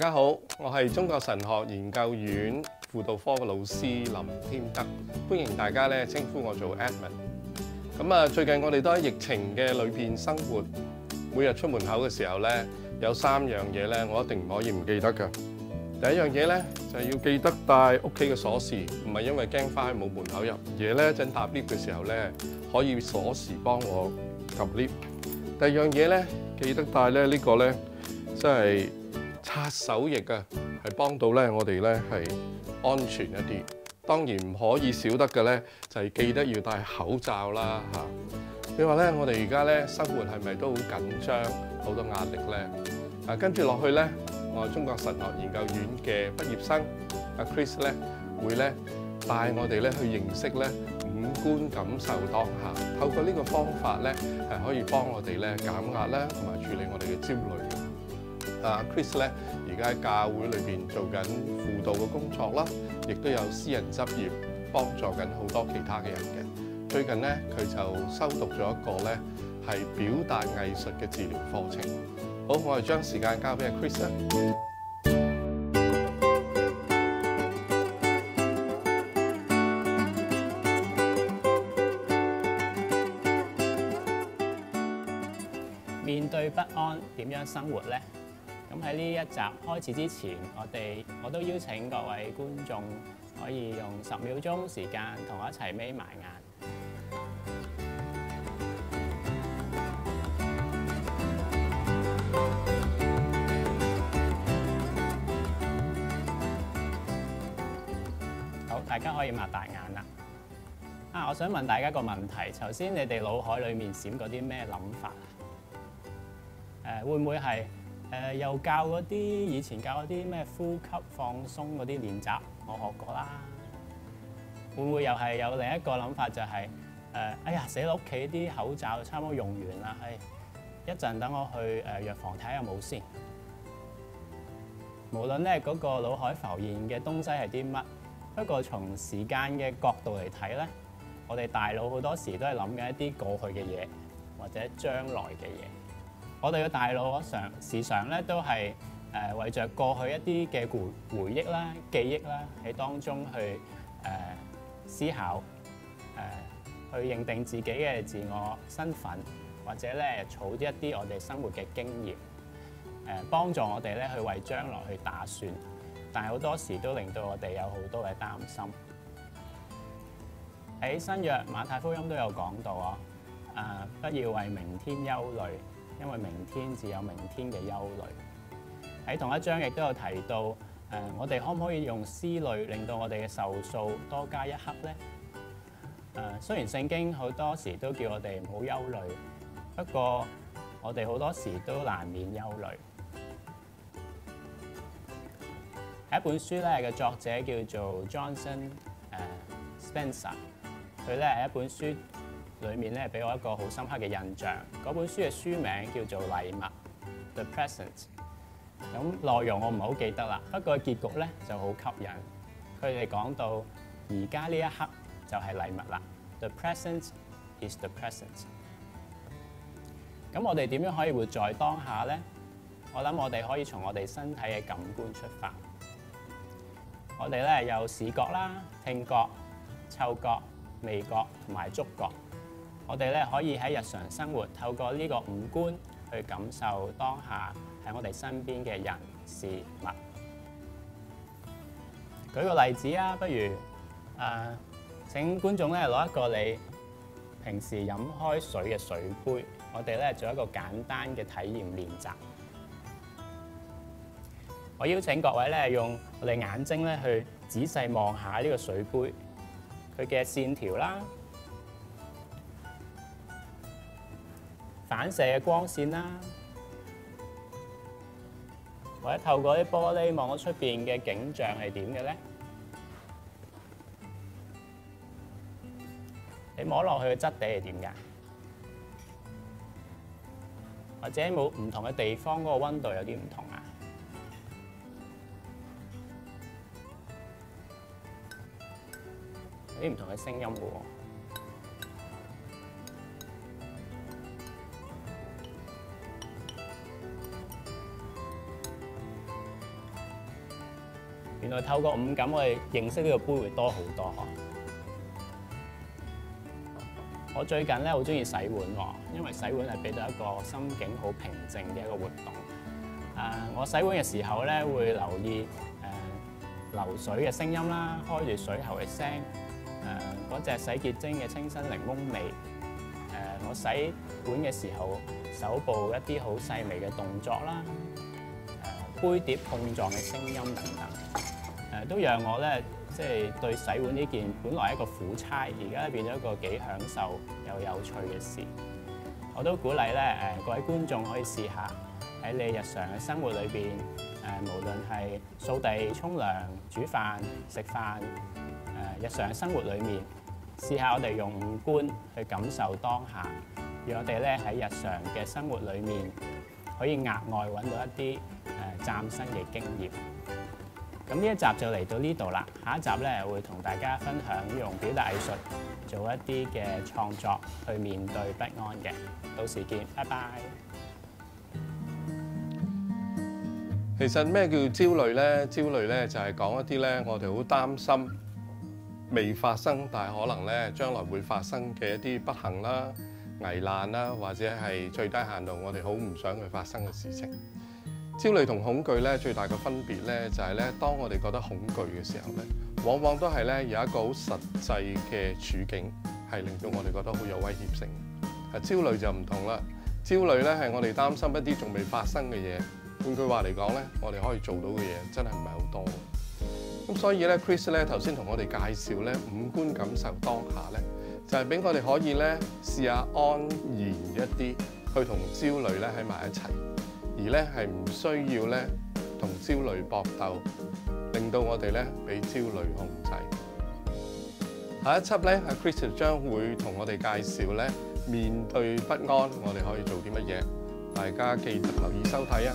大家好，我係中國神學研究院輔導科嘅老師林添德，歡迎大家咧稱呼我做 Edmund。咁啊，最近我哋都喺疫情嘅裏邊生活，每日出門口嘅時候咧，有三樣嘢咧，我一定唔可以唔記得㗎。第一樣嘢咧就系要記得帶屋企嘅鎖匙，唔係因為驚翻去冇門口入，而係咧陣搭 lift 嘅時候咧，可以鎖匙幫我撳 lift。第二樣嘢咧，記得帶咧呢個咧，即係擦手液啊，係幫到咧我哋咧係安全一啲。當然唔可以少得嘅咧，就係記得要戴口罩啦嚇。你話咧，我哋而家咧生活係咪都好緊張，好多壓力咧？啊，跟住落去咧，我係中國神學研究院嘅畢業生阿 Chris 咧，會咧帶我哋咧去認識咧五官感受當下。透過呢個方法咧，係可以幫我哋咧減壓啦，同埋處理我哋嘅焦慮。啊，Chris 咧而家喺教會裏邊做緊輔導嘅工作啦，亦都有私人執業，幫助緊好多其他嘅人嘅。最近咧，佢就修讀咗一個咧係表達藝術嘅治療課程。好，我哋將時間交俾阿 Chris 啦。面對不安，點樣生活呢？咁喺呢一集開始之前，我哋我都邀請各位觀眾可以用十秒鐘時間同我一齊眯埋眼。好，大家可以擘大眼啦。啊，我想問大家一個問題，頭先你哋腦海裡面閃過啲咩諗法？誒、會唔會係誒、又教嗰啲以前教嗰啲咩呼吸放鬆嗰啲練習，我學過啦。會唔會又係有另一個諗法，就係、誒、哎呀死啦！屋企啲口罩差唔多用完啦，係一陣等我去誒、藥房睇下有冇先。無論咧嗰、個腦海浮現嘅東西係啲乜，不過從時間嘅角度嚟睇咧，我哋大腦好多時都係諗緊一啲過去嘅嘢，或者將來嘅嘢。我哋嘅大腦常時常咧都係誒、呃、為着過去一啲嘅回回憶啦、記憶啦，喺當中去誒、思考誒、去認定自己嘅自我身份，或者咧儲一啲我哋生活嘅經驗，誒、呃、幫助我哋咧去為將來去打算，但係好多時都令到我哋有好多嘅擔心。喺新約馬太福音都有講到啊，誒、不要為明天憂慮。因為明天自有明天嘅憂慮。喺同一章亦都有提到，誒、我哋可唔可以用思慮令到我哋嘅壽數多加一刻呢？誒、雖然聖經好多時都叫我哋唔好憂慮，不過我哋好多時都難免憂慮。喺一本書咧嘅作者叫做 Johnson 誒、Spencer，佢咧係一本書。裏面咧俾我一個好深刻嘅印象，嗰本書嘅書名叫做《禮物》（The Present）。咁內容我唔好記得啦，不過結局咧就好吸引。佢哋講到而家呢一刻就係禮物啦，The present is the present。咁我哋點樣可以活在當下呢？我諗我哋可以從我哋身體嘅感官出發。我哋咧有視覺啦、聽覺、嗅覺、味覺同埋觸覺。我哋咧可以喺日常生活透過呢個五官去感受當下喺我哋身邊嘅人事物。舉個例子啊，不如誒、呃、請觀眾咧攞一個你平時飲開水嘅水杯，我哋咧做一個簡單嘅體驗練習。我邀請各位咧用我哋眼睛咧去仔細望下呢個水杯，佢嘅線條啦。反射嘅光線啦，或者透過啲玻璃望到出邊嘅景象係點嘅咧？你摸落去嘅質地係點㗎？或者冇唔同嘅地方嗰個温度有啲唔同啊？有啲唔同嘅聲音喎。原來透過五感，我哋認識呢個杯會多好多呵。我最近咧好中意洗碗喎，因為洗碗係俾到一個心境好平靜嘅一個活動。誒、我洗碗嘅時候咧會留意誒、流水嘅聲音啦，開住水喉嘅聲，誒嗰隻洗潔精嘅清新檸檬味，誒、我洗碗嘅時候手部一啲好細微嘅動作啦，誒、杯碟碰撞嘅聲音等等，都讓我咧即係對洗碗呢件本來一個苦差，而家變咗一個幾享受又有趣嘅事。我都鼓勵咧誒、各位觀眾可以試下喺你日常嘅生活裏邊，誒、無論係掃地、沖涼、煮飯、食飯，誒、日常生活裏面，試下我哋用五官去感受當下，讓我哋咧喺日常嘅生活裏面可以額外揾到一啲誒、嶄新嘅經驗。咁呢一集就嚟到呢度啦，下一集咧會同大家分享用表達藝術做一啲嘅創作去面對不安嘅。到時見，拜拜。其實咩叫焦慮呢？焦慮呢就係講一啲呢，我哋好擔心未發生，但係可能呢將來會發生嘅一啲不幸啦、危難啦，或者係最低限度我哋好唔想佢發生嘅事情。焦慮同恐懼咧，最大嘅分別咧，就係咧：當我哋覺得恐懼嘅時候咧，往往都係咧有一個好實際嘅處境，係令到我哋覺得好有威脅性。啊，焦慮就唔同啦，焦慮咧係我哋擔心一啲仲未發生嘅嘢。換句話嚟講咧，我哋可以做到嘅嘢真係唔係好多。咁所以咧，Chris 咧頭先同我哋介紹咧五官感受當下咧，就係、俾我哋可以咧試下安然一啲去同焦慮咧喺埋一齊，而咧係唔需要咧同焦慮搏鬥，令到我哋咧俾焦慮控制。下一輯咧，阿 Chris 就將會同我哋介紹咧面對不安，我哋可以做啲乜嘢。大家記得留意收睇啊！